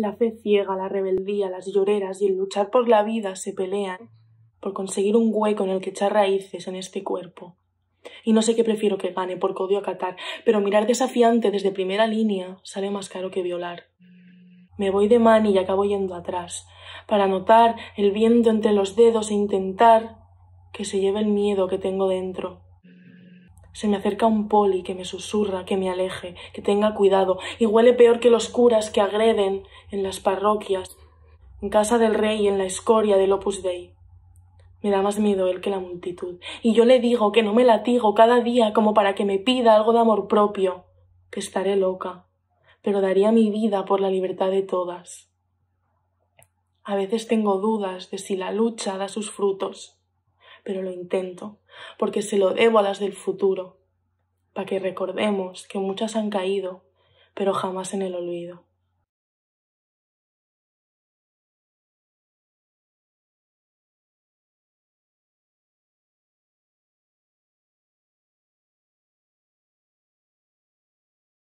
La fe ciega, la rebeldía, las lloreras y el luchar por la vida se pelean por conseguir un hueco en el que echar raíces en este cuerpo. Y no sé qué prefiero que gane, porque odio acatar, pero mirar desafiante desde primera línea sale más caro que violar. Me voy de mani y acabo yendo atrás, para notar el viento entre los dedos e intentar que se lleve el miedo que tengo dentro. Se me acerca un poli que me susurra que me aleje, que tenga cuidado, y huele peor que los curas que agreden en las parroquias, en casa del rey y en la escoria del Opus Dei. Me da más miedo él que la multitud, y yo le digo que no me latigo cada día como para que me pida algo de amor propio, que estaré loca, pero daría mi vida por la libertad de todas. A veces tengo dudas de si la lucha da sus frutos pero lo intento, porque se lo debo a las del futuro, para que recordemos que muchas han caído, pero jamás en el olvido.